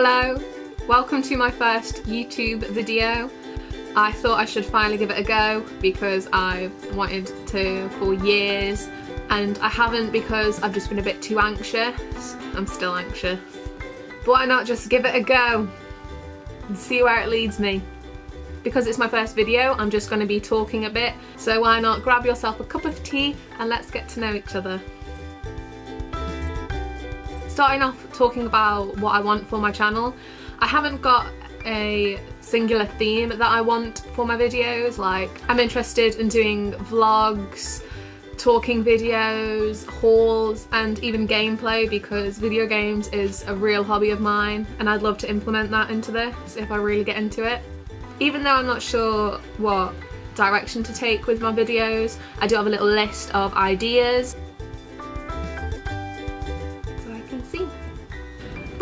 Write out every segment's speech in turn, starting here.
Hello, welcome to my first YouTube video. I thought I should finally give it a go because I've wanted to for years and I haven't because I've just been a bit too anxious. I'm still anxious. But why not just give it a go and see where it leads me? Because it's my first video, I'm just going to be talking a bit, so why not grab yourself a cup of tea and let's get to know each other. Starting off talking about what I want for my channel, I haven't got a singular theme that I want for my videos, like I'm interested in doing vlogs, talking videos, hauls and even gameplay because video games is a real hobby of mine and I'd love to implement that into this if I really get into it. Even though I'm not sure what direction to take with my videos, I do have a little list of ideas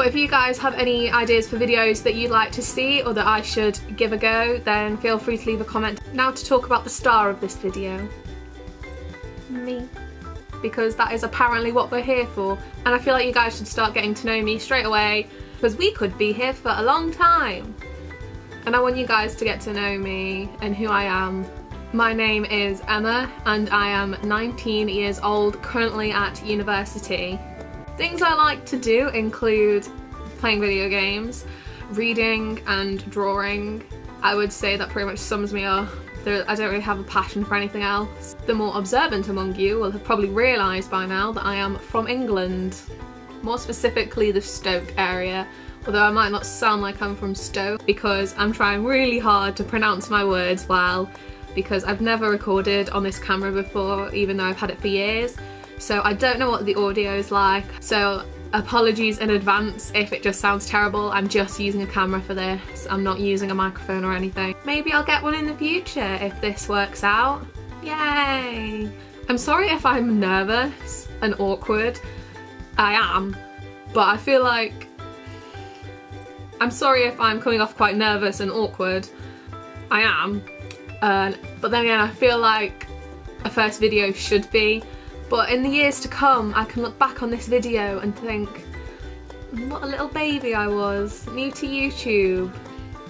if you guys have any ideas for videos that you'd like to see or that I should give a go, then feel free to leave a comment. Now to talk about the star of this video me because that is apparently what we're here for and I feel like you guys should start getting to know me straight away because we could be here for a long time and I want you guys to get to know me and who I am. My name is Emmah and I am 19 years old currently at university. Things I like to do include playing video games, reading and drawing. I would say that pretty much sums me up I don't really have a passion for anything else. The more observant among you will have probably realised by now that I am from England, more specifically the Stoke area, although I might not sound like I'm from Stoke because I'm trying really hard to pronounce my words well because I've never recorded on this camera before even though I've had it for years so I don't know what the audio is like. So Apologies in advance if it just sounds terrible, I'm just using a camera for this, I'm not using a microphone or anything. Maybe I'll get one in the future if this works out. Yay! I'm sorry if I'm nervous and awkward, I am, but I feel like... I'm sorry if I'm coming off quite nervous and awkward, I am, uh, but then again I feel like a first video should be but in the years to come, I can look back on this video and think, what a little baby I was, new to YouTube.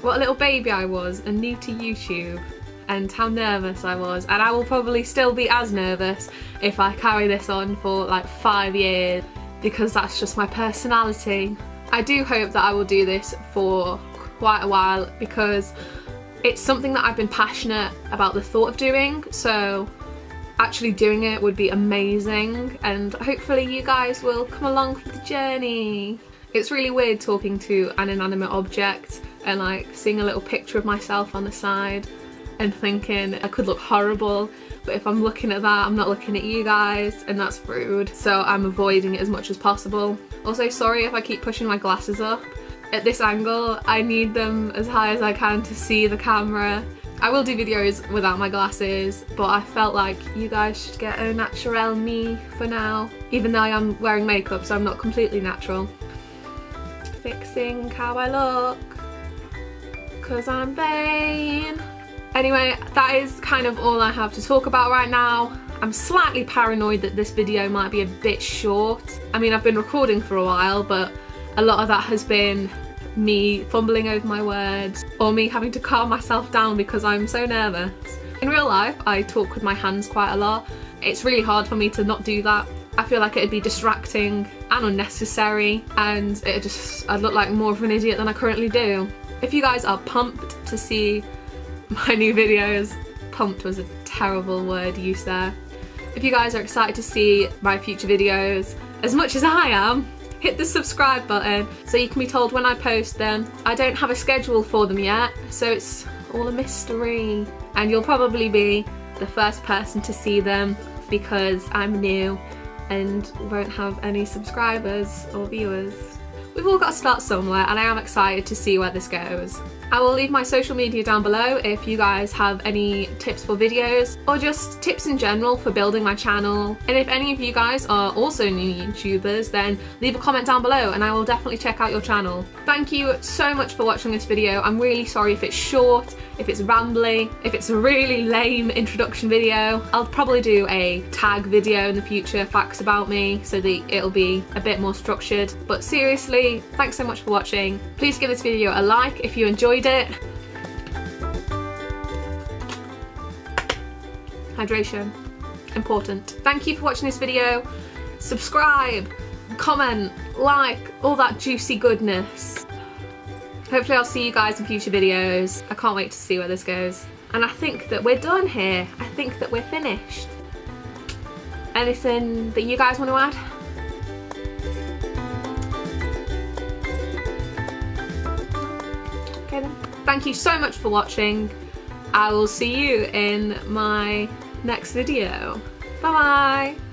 What a little baby I was and new to YouTube and how nervous I was and I will probably still be as nervous if I carry this on for like five years because that's just my personality. I do hope that I will do this for quite a while because it's something that I've been passionate about the thought of doing so actually doing it would be amazing and hopefully you guys will come along for the journey. It's really weird talking to an inanimate object and like seeing a little picture of myself on the side and thinking I could look horrible but if I'm looking at that I'm not looking at you guys and that's rude so I'm avoiding it as much as possible. Also sorry if I keep pushing my glasses up. At this angle I need them as high as I can to see the camera I will do videos without my glasses, but I felt like you guys should get a natural me for now, even though I am wearing makeup, so I'm not completely natural. Fixing how I look, cause I'm vain. Anyway, that is kind of all I have to talk about right now. I'm slightly paranoid that this video might be a bit short. I mean, I've been recording for a while, but a lot of that has been me fumbling over my words or me having to calm myself down because I'm so nervous. In real life, I talk with my hands quite a lot. It's really hard for me to not do that. I feel like it'd be distracting and unnecessary and it just, I'd look like more of an idiot than I currently do. If you guys are pumped to see my new videos, pumped was a terrible word used there. If you guys are excited to see my future videos, as much as I am, hit the subscribe button so you can be told when I post them. I don't have a schedule for them yet, so it's all a mystery. And you'll probably be the first person to see them because I'm new and won't have any subscribers or viewers. We've all got to start somewhere and I am excited to see where this goes. I will leave my social media down below if you guys have any tips for videos or just tips in general for building my channel. And if any of you guys are also new YouTubers, then leave a comment down below and I will definitely check out your channel. Thank you so much for watching this video. I'm really sorry if it's short, if it's rambly, if it's a really lame introduction video. I'll probably do a tag video in the future, facts about me, so that it'll be a bit more structured. But seriously, thanks so much for watching. Please give this video a like if you enjoyed it. Hydration, important. Thank you for watching this video. Subscribe, comment, like, all that juicy goodness. Hopefully I'll see you guys in future videos. I can't wait to see where this goes. And I think that we're done here. I think that we're finished. Anything that you guys want to add? Thank you so much for watching. I will see you in my next video. Bye bye!